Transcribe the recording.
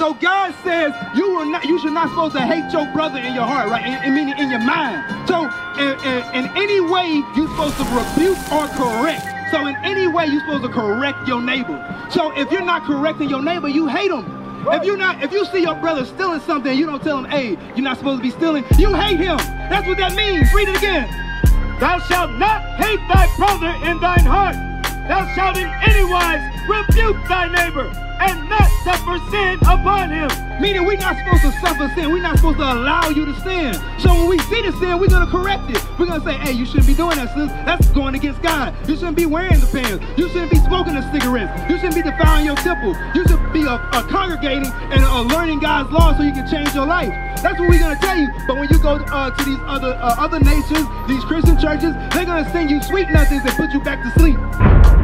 So God says you will not, you should not supposed to hate your brother in your heart, right? And, meaning in your mind. So in, in, in any way you're supposed to rebuke or correct. So in any way you're supposed to correct your neighbor. So if you're not correcting your neighbor, you hate him. If you not, if you see your brother stealing something, you don't tell him, "Hey, you're not supposed to be stealing." You hate him. That's what that means. Read it again. Thou shalt not hate thy brother in thine heart. Thou shalt in any wise rebuke thy neighbor and upon him. Meaning we're not supposed to suffer sin. We're not supposed to allow you to sin. So when we see the sin, we're going to correct it. We're going to say, hey, you shouldn't be doing that, sis. That's going against God. You shouldn't be wearing the pants. You shouldn't be smoking the cigarettes. You shouldn't be defiling your temple. You should be a, a congregating and a learning God's law so you can change your life. That's what we're going to tell you. But when you go uh, to these other uh, other nations, these Christian churches, they're going to sing you sweet nothings and put you back to sleep.